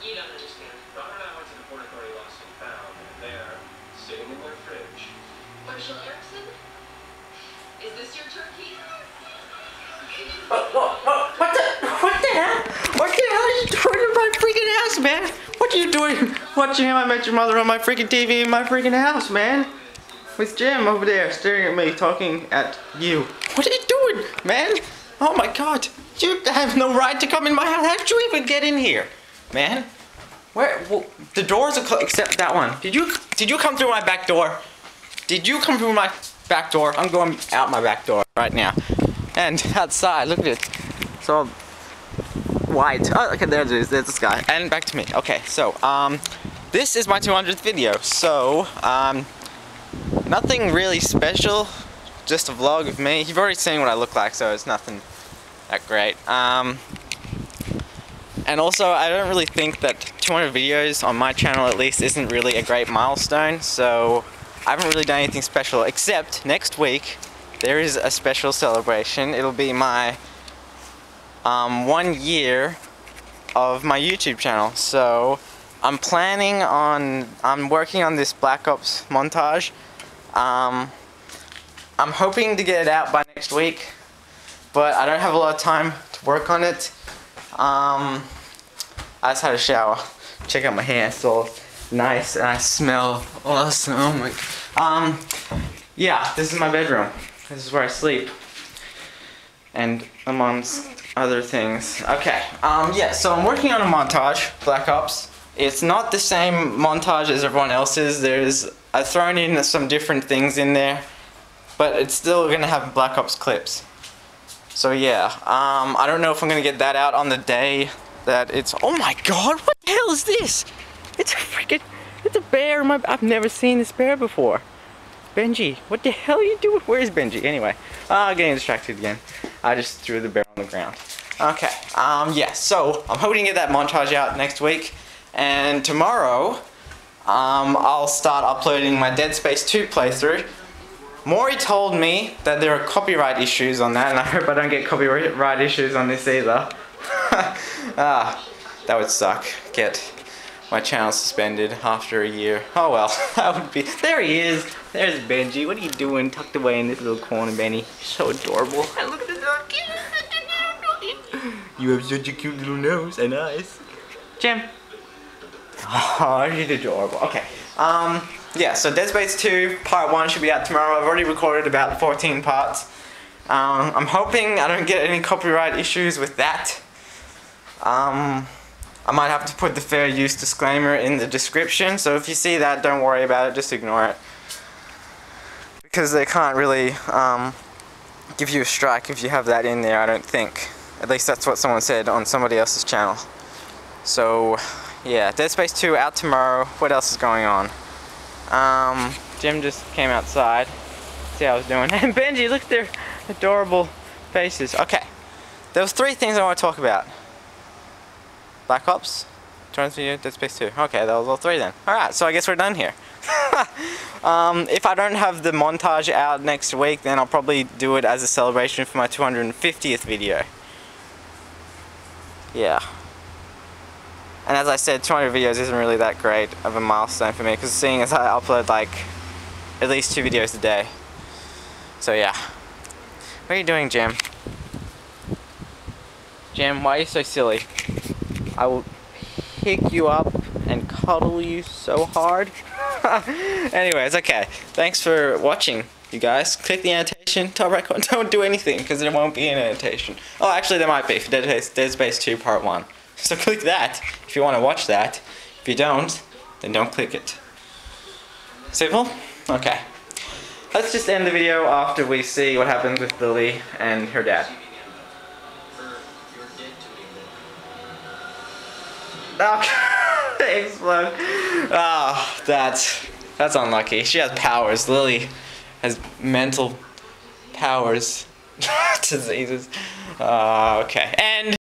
You don't understand. Daughter and I went to the Port Authority lost and found, and there, sitting in their fridge, Marshall Erickson? Is this your turkey? What, what, what, what the, what the hell? What the hell are you doing in my freaking house, man? What are you doing watching How I Met Your Mother on my freaking TV in my freaking house, man? With Jim over there staring at me, talking at you. What are you doing, man? Oh my god. You have no right to come in my house. How did you even get in here, man? Where, well, the doors are closed, except that one. Did you, did you come through my back door? Did you come through my back door? I'm going out my back door right now. And outside, look at it. It's all white. Oh, okay, there it is. There's the sky. And back to me. Okay, so, um, this is my 200th video. So, um, nothing really special. Just a vlog of me. You've already seen what I look like, so it's nothing that great. Um, and also, I don't really think that 200 videos on my channel at least isn't really a great milestone. So, I haven't really done anything special except next week there is a special celebration. It'll be my um, one year of my YouTube channel. So I'm planning on, I'm working on this Black Ops montage. Um, I'm hoping to get it out by next week, but I don't have a lot of time to work on it. Um, I just had a shower. Check out my hair, it's all nice and I smell awesome. Oh my, um, yeah, this is my bedroom. This is where I sleep. And amongst other things. Okay, um, yeah, so I'm working on a montage, Black Ops. It's not the same montage as everyone else's. There's, I've thrown in some different things in there, but it's still gonna have Black Ops clips. So yeah, um, I don't know if I'm gonna get that out on the day that it's, oh my god, what the hell is this? It's a freaking, it's a bear, my, I've never seen this bear before. Benji, what the hell are you doing? Where is Benji? Anyway, uh, getting distracted again. I just threw the bear on the ground. Okay, um, yeah, so I'm hoping to get that montage out next week. And tomorrow, um, I'll start uploading my Dead Space 2 playthrough. Maury told me that there are copyright issues on that, and I hope I don't get copyright issues on this either. ah, that would suck. Get my channel suspended after a year. Oh well, that would be. There he is. There's Benji. What are you doing tucked away in this little corner, Benny? You're so adorable. And look at this little You have such a cute little nose and eyes. Jim. Oh, she's adorable. Okay. Um, yeah, so Dead Space 2 Part 1 should be out tomorrow. I've already recorded about 14 parts. Um, I'm hoping I don't get any copyright issues with that. Um, I might have to put the fair use disclaimer in the description, so if you see that, don't worry about it, just ignore it. Because they can't really um, give you a strike if you have that in there, I don't think. At least that's what someone said on somebody else's channel. So, yeah, Dead Space 2 out tomorrow. What else is going on? Um, Jim just came outside. See how I was doing. And Benji, look at their adorable faces. Okay, there was three things I want to talk about. Black Ops, Transmedia, Dead Space 2. Okay, that was all three then. Alright, so I guess we're done here. um, if I don't have the montage out next week, then I'll probably do it as a celebration for my 250th video. Yeah. And as I said, 200 videos isn't really that great of a milestone for me, because seeing as I upload like at least two videos a day. So yeah. What are you doing, Jim? Jim, why are you so silly? I will pick you up and cuddle you so hard. Anyways, okay. Thanks for watching, you guys. Click the annotation, top right corner. Don't do anything, because there won't be an annotation. Oh, actually there might be for Dead Space, Dead Space 2 Part 1. So click that if you want to watch that. If you don't, then don't click it. Simple? Okay. Let's just end the video after we see what happens with Lily and her dad. Explode. Oh, that's that's unlucky. She has powers. Lily has mental powers. Diseases. Uh, okay. And